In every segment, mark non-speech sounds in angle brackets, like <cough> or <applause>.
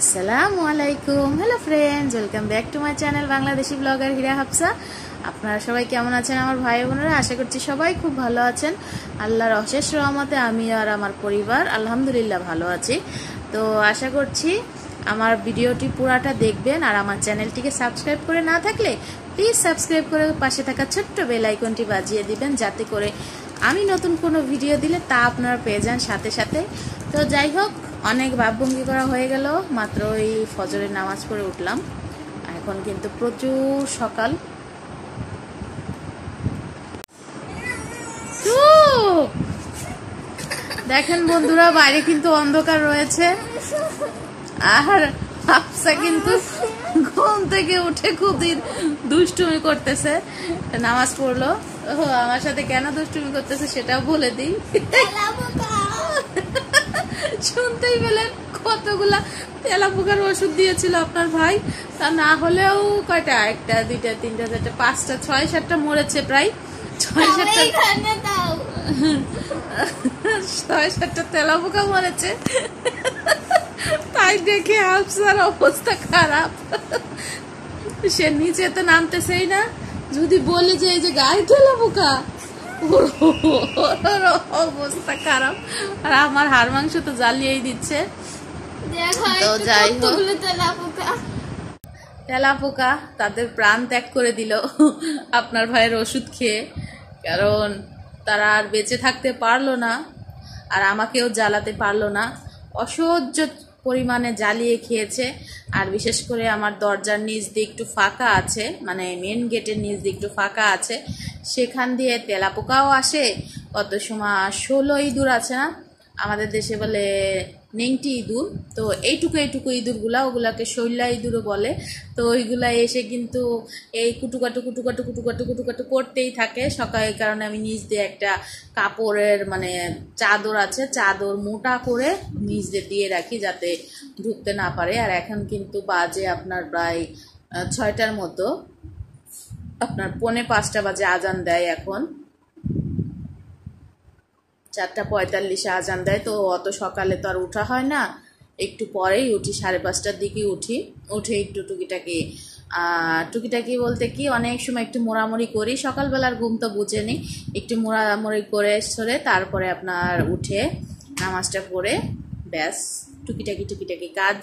আসসালামু আলাইকুম। Hello friends welcome back to my channel Bangladeshi blogger Hira Hafsa আপনারা সবাই কেমন আছেন আমার ভাই বোনেরা? আশা করছি সবাই খুব ভালো আছেন। আল্লাহর অশেষ রহমতে আমি আর আমার পরিবার আলহামদুলিল্লাহ ভালো আছি। তো আশা করছি আমার ভিডিওটি পুরাটা দেখবেন আর আমার চ্যানেলটিকে সাবস্ক্রাইব করে না থাকলে প্লিজ সাবস্ক্রাইব করে পাশে থাকা ছোট্ট বেল আইকনটি বাজিয়ে দিবেন যাতে করে আমি নতুন কোনো ভিডিও দিলে তা আপনারা পেয়ে যান সাথে সাথে। তো যাই হোক অনেক ভাবভঙ্গি করা হয়ে গেল, মাত্র ওই ফজরের নামাজ পড়ে উঠলাম। এখন কিন্তু প্রচুর সকাল। দেখেন বন্ধুরা, বাইরে কিন্তু অন্ধকার রয়েছে। আর হাফসা কিন্তু ঘুম থেকে উঠে খুব দিন দুষ্টুমি করতেছে। নামাজ পড়ল। আমার সাথে কেন দুষ্টুমি করতেছে সেটাও বলে দিই। শুনতেই পেলেন কতগুলা তেলা পোকার ওষুধ দিয়েছিল আপনার ভাই? তা না হলেও কয়টা? একটা দুইটা তিনটা চারটা পাঁচটা ছয় সাতটা মরেছে প্রায়। ছয় সাতটা ছয় সাতটা তেলা পোকা মরেছে। তাই দেখে হাফসার অবস্থা খারাপ। সে নিচে তো নামতেছেই না। যদি বলি যে এই যে গায়ে তেলা পোকা অবস্থা খারাপ। আর আমার হাড় মাংস তো জ্বালিয়েই দিচ্ছে। তো যাই হোক। তেলা পোকা তাদের প্রাণ ত্যাগ করে দিল আপনার ভাইয়ের ওষুধ খেয়ে। কারণ তারা আর বেঁচে থাকতে পারল না আর আমাকেও জ্বালাতে পারল না। অসহ্য পরিমাণে জ্বালিয়ে খেয়েছে। আর বিশেষ করে আমার দরজার নিচ দিয়ে একটু ফাঁকা আছে মানে মেন গেটের নিচ দিয়ে একটু ফাঁকা আছে। সেখান দিয়ে তেলাপোকাও আসে। কত সময় ষোলো ইঁদুর আছে না? আমাদের দেশে বলে নেংটি ইঁদুর। তো এইটুকু এইটুকু ইঁদুরগুলা, ওগুলাকে শৈলা ইঁদুরও বলে। তো ওইগুলা এসে কিন্তু এই কুটুকাটু কুটুকাটু কুটুকাটু কুটুকাটু করতেই থাকে। সকালে কারণে আমি নিচ দিয়ে একটা কাপড়ের মানে চাদর আছে, চাদর মোটা করে নিচ দিয়ে দিয়ে রাখি যাতে ঢুকতে না পারে। আর এখন কিন্তু বাজে আপনার প্রায় ছয়টার মতো। আপনার পৌনে পাঁচটা বাজে আজান দেয় এখন। চারটা পঁয়তাল্লিশে আজান দেয়, তো অত সকালে তো আর উঠা হয় না। একটু পরেই উঠি, সাড়ে পাঁচটার দিকে উঠি। উঠে একটু টুকিটাকি টুকিটাকি বলতে কি, অনেক সময় একটু মোড়ামুড়ি করি। সকালবেলার ঘুম তো বুঝে নিই একটু মোড়ামুড়ি করে সরে তারপরে আপনার উঠে নামাজটা পড়ে, ব্যাস, টুকিটাকি টুকিটাকি কাজ।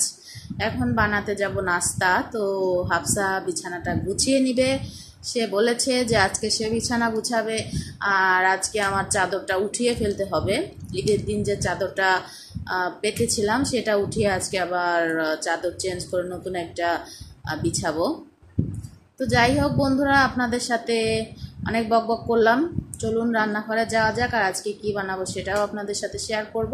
এখন বানাতে যাব নাস্তা, তো হাফসা বিছানাটা গুছিয়ে নিবে। সে বলেছে যে আজকে সে বিছানা গুছাবে আর আজকে আমার চাদরটা উঠিয়ে ফেলতে হবে। ঈদের দিন যে চাদরটা পেতেছিলাম সেটা উঠিয়ে আজকে আবার চাদর চেঞ্জ করে নতুন একটা বিছাবো। তো যাই হোক বন্ধুরা, আপনাদের সাথে অনেক বক বক করলাম। চলুন রান্নাঘরে যাওয়া যাক আর আজকে কি বানাবো সেটাও আপনাদের সাথে শেয়ার করব।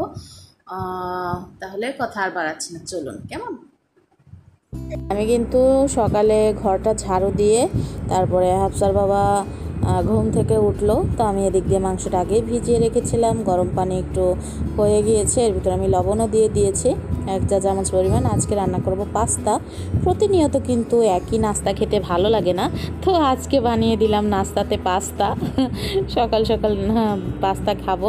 তাহলে কথা আর বাড়াচ্ছি না। চলুন, কেমন? আমি কিন্তু সকালে ঘরটা ঝাড়ু দিয়ে তারপরে হাফসার বাবা ঘুম থেকে উঠল। তো আমি এদিক দিয়ে মাংসটা আগেই ভিজিয়ে রেখেছিলাম। গরম পানি একটু হয়ে গিয়েছে এর ভিতরে আমি লবণও দিয়ে দিয়েছি এক চা চামচ পরিমাণ। আজকে রান্না করব পাস্তা। প্রতিনিয়ত কিন্তু একই নাস্তা খেতে ভালো লাগে না। তো আজকে বানিয়ে দিলাম নাস্তাতে পাস্তা। <laughs> সকাল সকাল হ্যাঁ, পাস্তা খাব।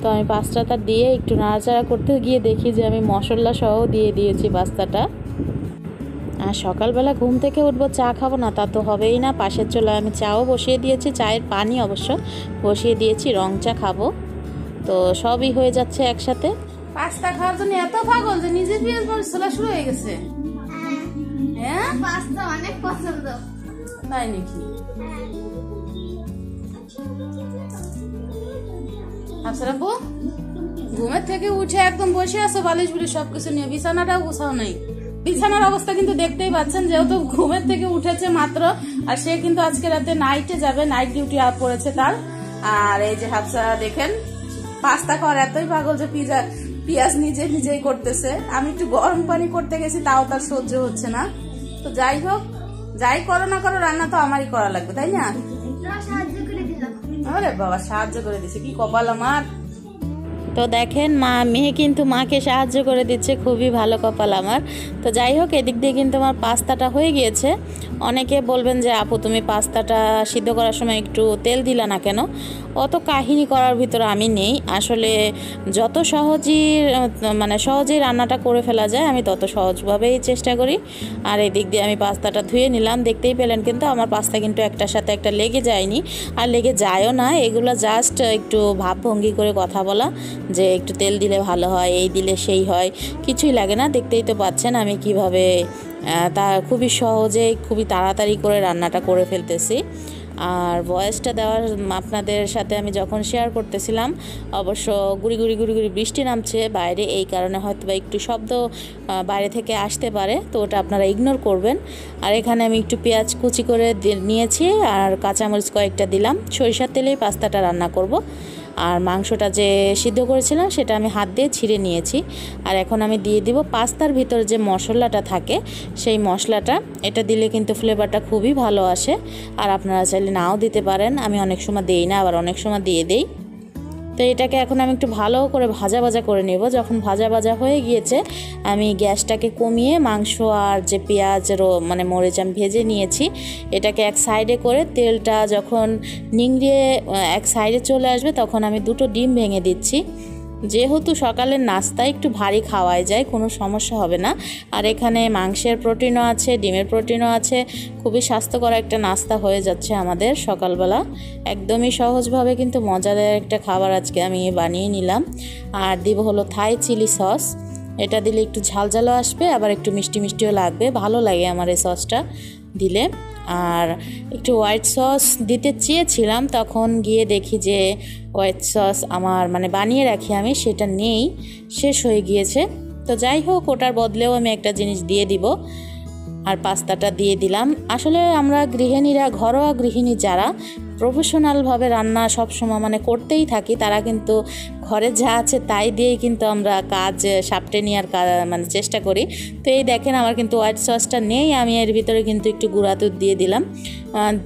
তো আমি পাস্তাটা দিয়ে একটু নাড়াচাড়া করতে গিয়ে দেখি যে আমি মশলা সহ দিয়ে দিয়েছি পাস্তাটা। আর সকালবেলা ঘুম থেকে উঠবো চা খাব না তা তো হবেই না। পাশের চুলায় আমি চাও বসিয়ে দিয়েছি চায়ের পানি অবশ্য। বসিয়ে দিয়েছি রং চা খাব। তো সবই হয়ে যাচ্ছে একসাথে। পাস্তা খাওয়ার জন্য এত পাগল যে নিজে পেঁয়াজ মরিচ চলা শুরু হয়ে গেছে। হ্যাঁ? পাস্তা অনেক পছন্দ। তাই নাকি? আচ্ছা রাখব ঘুমের থেকে উঠে একদম বসে আছো বালিশ বুলিশ সবকিছু নিয়ে বিছানাটাও গোছাও নেই। বিছানার অবস্থা কিন্তু দেখতেই পাচ্ছেন যেহেতু ঘুমের থেকে উঠেছে মাত্র আর সে কিন্তু আজকে রাতে নাইটে যাবে নাইট ডিউটি পড়েছে তার। আর এই যে হাফসা দেখেন পাস্তা খাওয়ার এতই পাগল যে পিজা পিঁয়াজ নিজে নিজেই করতেছে। আমি একটু গরম পানি করতে গেছি তাও তার সহ্য হচ্ছে না। তো যাই হোক যাই করো না করো রান্না তো আমারই করা লাগবে তাই না? আরে বাবা সাহায্য করে দিছে কি কপাল আমার? তো দেখেন মা, মেয়ে কিন্তু মাকে সাহায্য করে দিচ্ছে, খুবই ভালো কপাল আমার। তো যাই হোক, এদিক দিয়ে কিন্তু আমার পাস্তাটা হয়ে গিয়েছে। অনেকে বলবেন যে, আপু, তুমি পাস্তাটা সিদ্ধ করার সময় একটু তেল দিলা না কেন? অত কাহিনী করার ভিতরে আমি নেই। আসলে যত সহজেই মানে সহজেই রান্নাটা করে ফেলা যায়, আমি তত সহজভাবেই চেষ্টা করি। আর এই দিক দিয়ে আমি পাস্তাটা ধুয়ে নিলাম, দেখতেই পেলেন কিন্তু আমার পাস্তা কিন্তু একটার সাথে একটা লেগে যায়নি। আর লেগে যায়ও না, এগুলো জাস্ট একটু ভাবভঙ্গি করে কথা বলা, যে একটু তেল দিলে ভালো হয়, এই দিলে সেই হয়, কিছুই লাগে না, দেখতেই তো পাচ্ছেন আমি কীভাবে তা খুবই সহজে, খুবই তাড়াতাড়ি করে রান্নাটা করে ফেলতেছি। আর ভয়েসটা দেওয়ার আপনাদের সাথে আমি যখন শেয়ার করতেছিলাম, অবশ্য গুড়ি গুড়ি গুড়ি গুড়ি বৃষ্টি নামছে বাইরে, এই কারণে হয়তো বা একটু শব্দ বাইরে থেকে আসতে পারে, তো ওটা আপনারা ইগনোর করবেন। আর এখানে আমি একটু পেঁয়াজ কুচি করে নিয়েছি আর কাঁচামরিচ কয়েকটা দিলাম। সরিষার তেলেই পাস্তাটা রান্না করব। আর মাংসটা যে সিদ্ধ করেছিলাম সেটা আমি হাত দিয়ে ছিঁড়ে নিয়েছি। আর এখন আমি দিয়ে দিব পাস্তার ভিতর যে মশলাটা থাকে, সেই মশলাটা। এটা দিলে কিন্তু ফ্লেভারটা খুবই ভালো আসে। আর আপনারা চাইলে নাও দিতে পারেন। আমি অনেক সময় দিই না, আবার অনেক সময় দিয়ে দিই। তো এটাকে এখন আমি একটু ভালো করে ভাজা ভাজা করে নেব। যখন ভাজা ভাজা হয়ে গিয়েছে, আমি গ্যাসটাকে কমিয়ে মাংস আর যে পেঁয়াজ মানে মরিচ আমি ভেজে নিয়েছি, এটাকে এক সাইডে করে তেলটা যখন নিংড়িয়ে এক সাইডে চলে আসবে, তখন আমি দুটো ডিম ভেঙে দিচ্ছি। যেহেতু সকালের নাস্তা একটু ভারী খাওয়াই যায়, কোনো সমস্যা হবে না। আর এখানে মাংসের প্রোটিনও আছে, ডিমের প্রোটিনও আছে। খুবই স্বাস্থ্যকর একটা নাস্তা হয়ে যাচ্ছে আমাদের সকালবেলা। একদমই সহজভাবে কিন্তু মজাদার একটা খাবার আজকে আমি বানিয়ে নিলাম। আর দিব হলো থাই চিলি সস। এটা দিলে একটু ঝাল ঝালও আসবে, আবার একটু মিষ্টি মিষ্টিও লাগবে। ভালো লাগে আমার এই সসটা দিলে। আর একটু হোয়াইট সস দিতে চেয়েছিলাম, তখন গিয়ে দেখি যে হোয়াইট সস আমার মানে বানিয়ে রাখি আমি, সেটা নেই, শেষ হয়ে গিয়েছে। তো যাই হোক, ওটার বদলেও আমি একটা জিনিস দিয়ে দিব। আর পাস্তাটা দিয়ে দিলাম। আসলে আমরা গৃহিণীরা, ঘরোয়া গৃহিণী যারা প্রফেশনালভাবে রান্না সবসময় মানে করতেই থাকি, তারা কিন্তু ঘরে যা আছে তাই দিয়েই কিন্তু আমরা কাজ সাপটে নেওয়ার মানে চেষ্টা করি। তো এই দেখেন আমার কিন্তু হোয়াইট সসটা নেই, আমি এর ভিতরে কিন্তু একটু গুঁড়া দুধ দিয়ে দিলাম।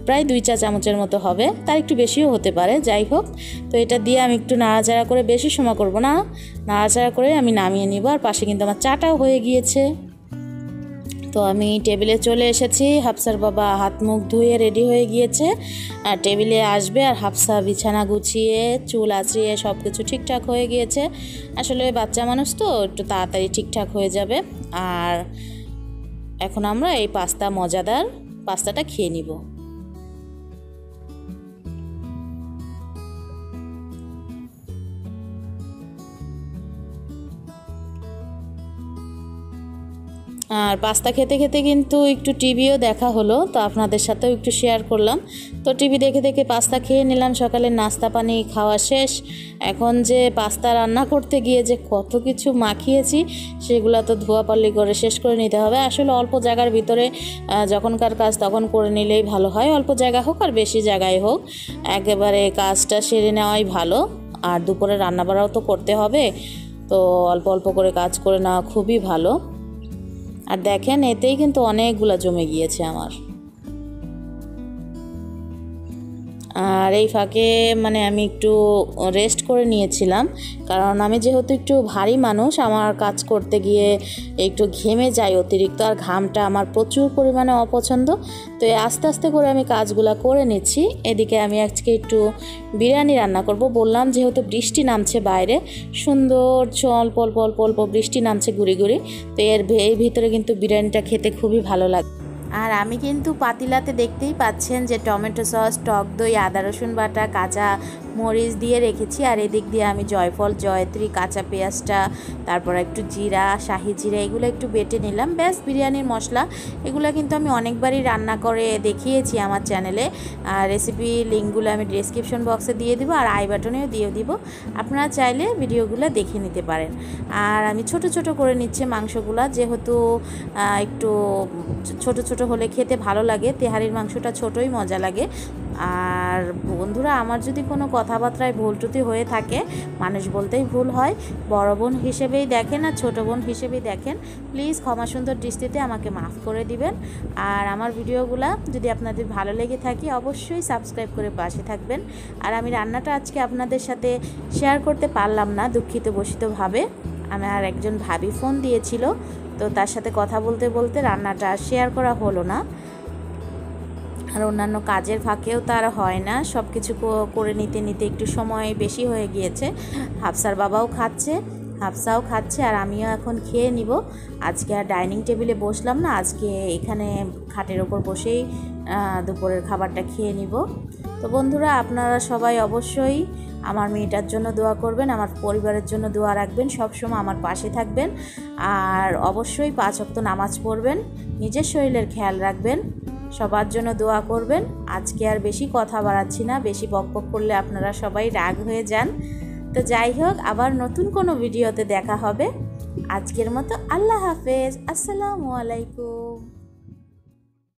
প্রায় দুই চা চামচের মতো হবে তার একটু বেশিও হতে পারে, যাই হোক। তো এটা দিয়ে আমি একটু নাড়াচাড়া করে বেশি সময় করব না, নাড়াচাড়া করে আমি নামিয়ে নিব, আর পাশে কিন্তু আমার চাটাও হয়ে গিয়েছে। তো আমি টেবিলে চলে এসেছি। হাফসার বাবা হাত মুখ ধুয়ে রেডি হয়ে গিয়েছে। আর টেবিলে আসবে আর হাফসা বিছানা গুছিয়ে, চুল আঁচড়িয়ে সব কিছু ঠিকঠাক হয়ে গিয়েছে। আসলে বাচ্চা মানুষ তো, একটু তাড়াতাড়ি ঠিকঠাক হয়ে যাবে। আর এখন আমরা এই পাস্তা মজাদার পাস্তাটা খেয়ে নিব। আর পাস্তা খেতে খেতে কিন্তু একটু টিভিও দেখা হলো, তো আপনাদের সাথেও একটু শেয়ার করলাম। তো টিভি দেখে দেখে পাস্তা খেয়ে নিলাম সকালে নাস্তা পানি খাওয়া শেষ। এখন যে পাস্তা রান্না করতে গিয়ে যে কত কিছু মাখিয়েছি, সেগুলো তো ধোয়াপাল্লি করে শেষ করে নিতে হবে। আসলে অল্প জায়গার ভিতরে যখনকার কাজ তখন করে নিলেই ভালো হয়। অল্প জায়গা হোক আর বেশি জায়গায় হোক, একেবারে কাজটা সেরে নেওয়াই ভালো। আর দুপুরে রান্নাবাড়াও তো করতে হবে, তো অল্প অল্প করে কাজ করে নেওয়া খুবই ভালো। আর দেখেন, এতেই কিন্তু অনেকগুলো জমে গিয়েছে আমার। আর এই ফাঁকে মানে আমি একটু রেস্ট করে নিয়েছিলাম। কারণ আমি যেহেতু একটু ভারী মানুষ, আমার কাজ করতে গিয়ে একটু ঘেমে যাই অতিরিক্ত আর ঘামটা আমার প্রচুর পরিমাণে অপছন্দ। তো আস্তে আস্তে করে আমি কাজগুলো করে নিচ্ছি। এদিকে আমি আজকে একটু বিরিয়ানি রান্না করব। বললাম যেহেতু বৃষ্টি নামছে বাইরে, সুন্দর অল্প অল্প অল্প অল্প বৃষ্টি নামছে গুড়ি গুড়ি তো এর ভিতরে কিন্তু বিরিয়ানিটা খেতে খুবই ভালো লাগে, আর আমি কিন্তু পাতিলাতে দেখতেই পাচ্ছেন যে টমেটো সস, টক দই, আদা রসুন বাটা, কাঁচা মরিচ দিয়ে রেখেছি আর এদিক দিয়ে আমি জয়ফল, জয়ত্রী, কাঁচা পেঁয়াজটা, তারপর একটু জিরা, শাহি জিরা, এগুলো একটু বেটে নিলাম। ব্যাস, বিরিয়ানির মশলা। এগুলো কিন্তু আমি অনেকবারই রান্না করে দেখিয়েছি আমার চ্যানেলে। আর রেসিপি লিঙ্কগুলো আমি ডিসক্রিপশন বক্সে দিয়ে দিব আর আই বাটনেও দিয়ে দিব। আপনারা চাইলে ভিডিওগুলো দেখে নিতে পারেন। আর আমি ছোট ছোট করে নিচ্ছে মাংসগুলো। যেহেতু একটু ছোট ছোট হলে খেতে ভালো লাগে, তেহারির মাংসটা ছোটই মজা লাগে। আর বন্ধুরা, আমার যদি কোনো কথাবার্তায় ভুল ত্রুটি হয়ে থাকে, মানুষ বলতেই ভুল হয়। বড় বোন হিসেবেই দেখেন আর ছোটো বোন হিসেবেই দেখেন। প্লিজ ক্ষমা সুন্দর দৃষ্টিতে আমাকে মাফ করে দিবেন। আর আমার ভিডিওগুলা যদি আপনাদের ভালো লেগে থাকে, অবশ্যই সাবস্ক্রাইব করে পাশে থাকবেন। আর আমি রান্নাটা আজকে আপনাদের সাথে শেয়ার করতে পারলাম না, দুঃখিত বসিতভাবে আমার একজন ভাবি ফোন দিয়েছিল, তো তার সাথে কথা বলতে বলতে রান্নাটা শেয়ার করা হলো না। আর অন্যান্য কাজের ফাঁকেও তার হয় না। সব কিছু করে নিতে নিতে একটু সময় বেশি হয়ে গিয়েছে। হাফসার বাবাও খাচ্ছে, হাফসাও খাচ্ছে আর আমিও এখন খেয়ে নিব। আজকে আর ডাইনিং টেবিলে বসলাম না, আজকে এখানে খাটের ওপর বসেই দুপুরের খাবারটা খেয়ে নিব। তো বন্ধুরা, আপনারা সবাই অবশ্যই আমার মেয়েটার জন্য দোয়া করবেন, আমার পরিবারের জন্য দোয়া রাখবেন, সবসময় আমার পাশে থাকবেন। আর অবশ্যই পাঁচ অক্ত নামাজ পড়বেন, নিজের শরীরের খেয়াল রাখবেন। সবার জন্য দোয়া করবেন। আজকে আর বেশি কথা বাড়াচ্ছি না, বেশি বকবক করলে আপনারা সবাই রাগ হয়ে যান। তো যাই হোক, আবার নতুন কোনো ভিডিওতে দেখা হবে। আজকের মতো আল্লাহ হাফেজ। আসসালামু আলাইকুম।